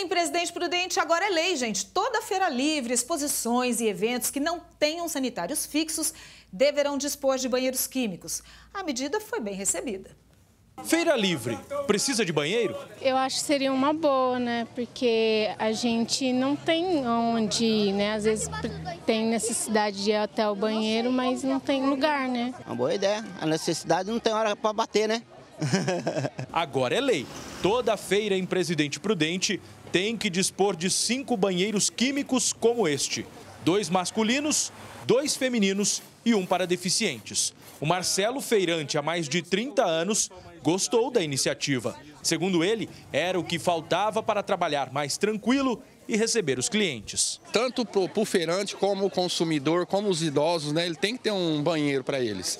em Presidente Prudente agora é lei, gente. Toda feira livre, exposições e eventos que não tenham sanitários fixos deverão dispor de banheiros químicos. A medida foi bem recebida. Feira livre, precisa de banheiro? Eu acho que seria uma boa, né? Porque a gente não tem onde ir, né? Às vezes tem necessidade de ir até o banheiro, mas não tem lugar, né? Uma boa ideia. A necessidade não tem hora para bater, né? Agora é lei. Toda feira em Presidente Prudente tem que dispor de cinco banheiros químicos como este: dois masculinos, dois femininos e um para deficientes. O Marcelo Feirante, há mais de 30 anos, gostou da iniciativa. Segundo ele, era o que faltava para trabalhar mais tranquilo e receber os clientes. Tanto para o feirante como o consumidor, como os idosos, né, ele tem que ter um banheiro para eles.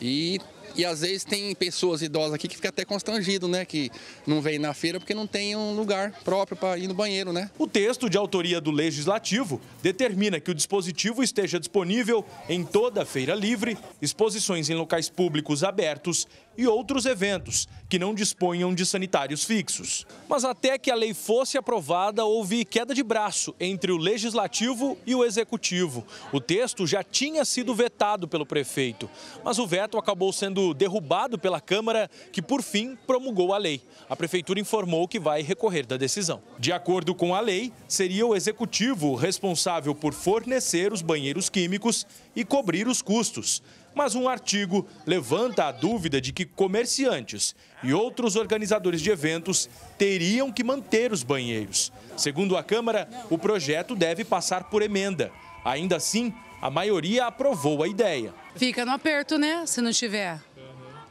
E e às vezes tem pessoas idosas aqui que ficam até constrangido, né? Que não vem na feira porque não tem um lugar próprio para ir no banheiro, né? O texto de autoria do Legislativo determina que o dispositivo esteja disponível em toda a feira livre, exposições em locais públicos abertos e outros eventos que não disponham de sanitários fixos. Mas até que a lei fosse aprovada, houve queda de braço entre o legislativo e o executivo. O texto já tinha sido vetado pelo prefeito, mas o veto acabou sendo derrubado pela Câmara, que por fim promulgou a lei. A prefeitura informou que vai recorrer da decisão. De acordo com a lei, seria o executivo responsável por fornecer os banheiros químicos e cobrir os custos mas um artigo levanta a dúvida de que comerciantes e outros organizadores de eventos teriam que manter os banheiros. Segundo a Câmara, o projeto deve passar por emenda. Ainda assim, a maioria aprovou a ideia. Fica no aperto, né? Se não tiver.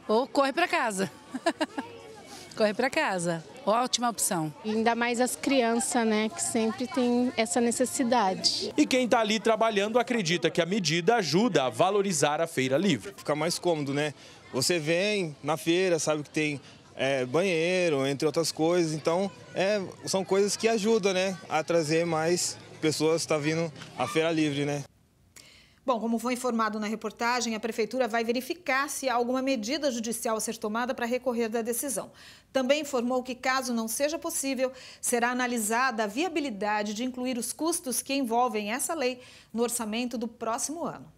Ou corre para casa. corre para casa. Ótima opção. Ainda mais as crianças, né, que sempre tem essa necessidade. E quem está ali trabalhando acredita que a medida ajuda a valorizar a feira livre. Fica mais cômodo, né? Você vem na feira, sabe que tem é, banheiro, entre outras coisas. Então, é, são coisas que ajudam, né, a trazer mais pessoas que tá vindo à feira livre, né? Bom, como foi informado na reportagem, a Prefeitura vai verificar se há alguma medida judicial a ser tomada para recorrer da decisão. Também informou que, caso não seja possível, será analisada a viabilidade de incluir os custos que envolvem essa lei no orçamento do próximo ano.